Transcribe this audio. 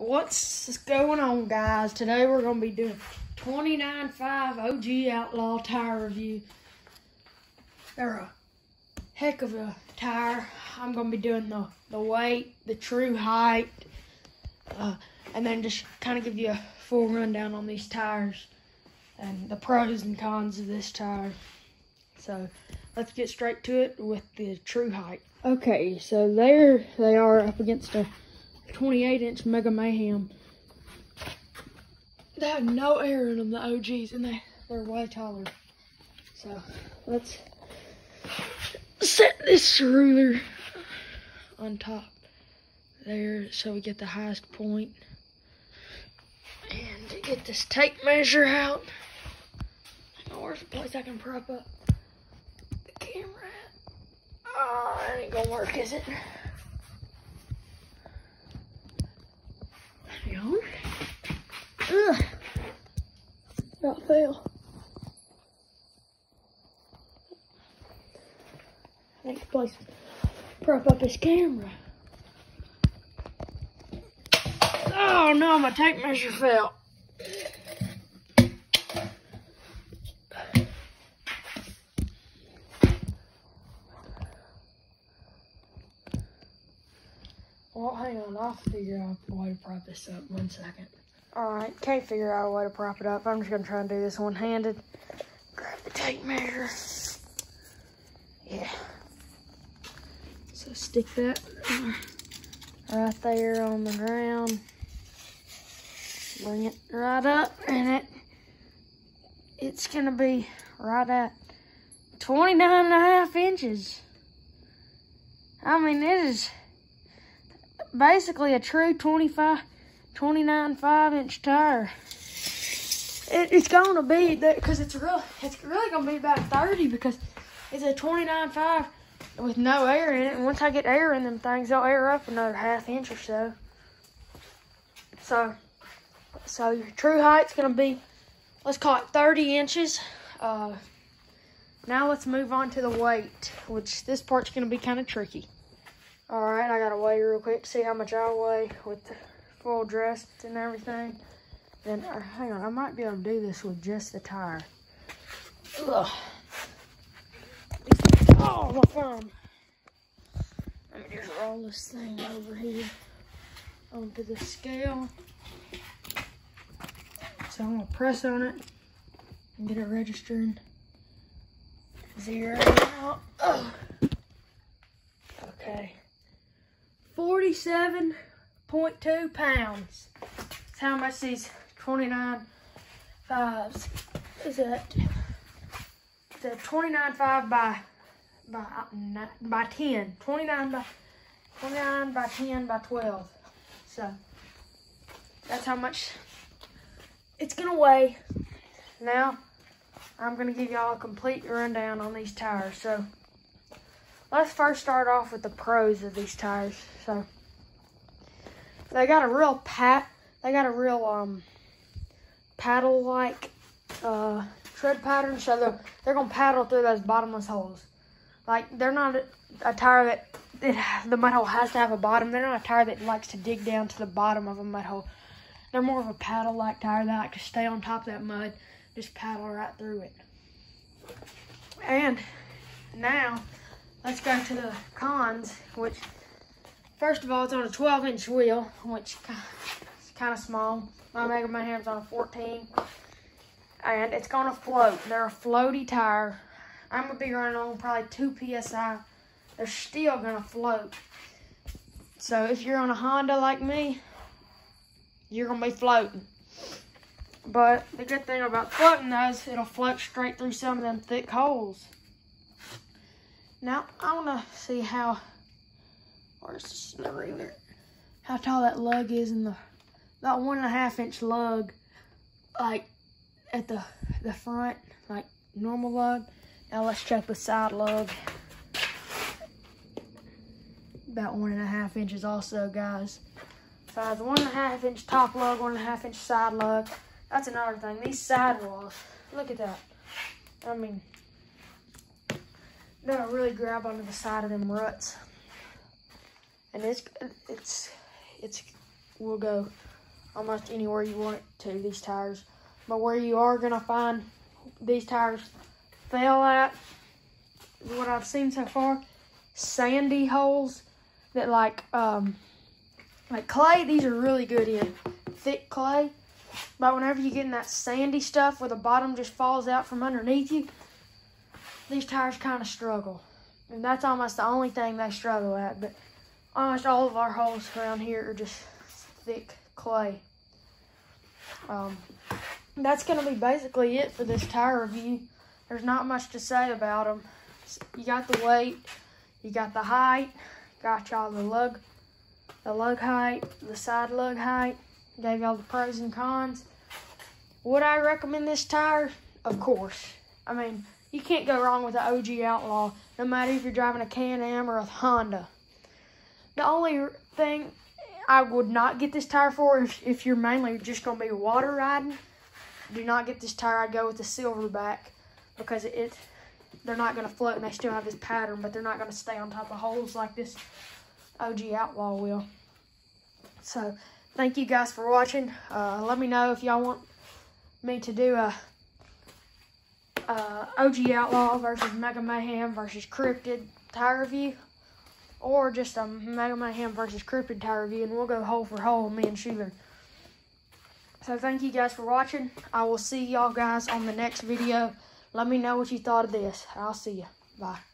What's going on, guys? Today we're going to be doing 29.5 OG Outlaw tire review. They're a heck of a tire. I'm going to be doing the, the weight, the true height, uh, and then just kind of give you a full rundown on these tires and the pros and cons of this tire. So let's get straight to it with the true height. Okay, so there they are up against a 28 inch Mega Mayhem. They have no air in them, the OGs, and they, they're way taller. So let's set this ruler on top there so we get the highest point. And get this tape measure out. Where's the place I can prop up the camera at? Oh, that ain't gonna work, is it? Ugh. Not fail. I to place prop up his camera. Oh no, my tape measure fell. Well, hang on, I'll figure out a way to prop this up. One second. Alright, can't figure out a way to prop it up. I'm just going to try and do this one-handed. Grab the tape measure. Yeah. So stick that right there on the ground. Bring it right up and it it's going to be right at 29 and a half inches. I mean, it is basically a true 25 29 5 inch tire. It, it's gonna be that because it's real. It's really gonna be about 30 because it's a 29 5 with no air in it. And once I get air in them things, they'll air up another half inch or so. So, so your true height's gonna be, let's call it 30 inches. Uh, now let's move on to the weight, which this part's gonna be kind of tricky. All right, I gotta weigh real quick, see how much I weigh with the full dressed and everything. Then, uh, hang on, I might be able to do this with just the tire. Ugh. Oh, my phone. Let me just roll this thing over here onto the scale. So I'm gonna press on it and get it registering. Zero out. Okay. 47 0.2 pounds. That's how much these 29 fives is that. The 29 5 by by uh, by 10. 29 by 29 by 10 by 12. So that's how much it's gonna weigh. Now I'm gonna give y'all a complete rundown on these tires. So let's first start off with the pros of these tires. So they got a real pat. They got a real um paddle like uh tread pattern, so they're they're gonna paddle through those bottomless holes. Like they're not a, a tire that it, the mud hole has to have a bottom. They're not a tire that likes to dig down to the bottom of a mud hole. They're more of a paddle like tire that like to stay on top of that mud, just paddle right through it. And now let's go to the cons, which First of all, it's on a 12 inch wheel, which is kind of small. My Mega Mayhem's on a 14. And it's gonna float. They're a floaty tire. I'm gonna be running on probably 2 PSI. They're still gonna float. So if you're on a Honda like me, you're gonna be floating. But the good thing about floating those, it'll float straight through some of them thick holes. Now, I wanna see how The? How tall that lug is in the that one and a half inch lug, like at the the front, like normal lug. Now let's check the side lug. About one and a half inches also, guys. So have one and a half inch top lug, one and a half inch side lug. That's another thing. These sidewalls, look at that. I mean, they'll really grab onto the side of them ruts and it's it's it's will go almost anywhere you want it to, these tires. But where you are gonna find these tires fail at, what I've seen so far, sandy holes that like, um, like clay, these are really good in thick clay. But whenever you get in that sandy stuff where the bottom just falls out from underneath you, these tires kind of struggle. And that's almost the only thing they struggle at. But almost all of our holes around here are just thick clay. Um, that's going to be basically it for this tire review. There's not much to say about them. You got the weight, you got the height, got y'all the lug, the lug height, the side lug height, gave y'all the pros and cons. Would I recommend this tire? Of course. I mean, you can't go wrong with the OG Outlaw, no matter if you're driving a Can-Am or a Honda. The only thing I would not get this tire for if, if you're mainly just going to be water riding, do not get this tire. I'd go with the silverback because it, it they're not going to float and they still have this pattern, but they're not going to stay on top of holes like this OG Outlaw will. So, thank you guys for watching. Uh, let me know if y'all want me to do a uh, OG Outlaw versus Mega Mayhem versus Cryptid tire review, or just a Mega Mayhem versus Cryptid tire review, and we'll go hole for hole, me and Sheila. So thank you guys for watching. I will see y'all guys on the next video. Let me know what you thought of this. I'll see you. Bye.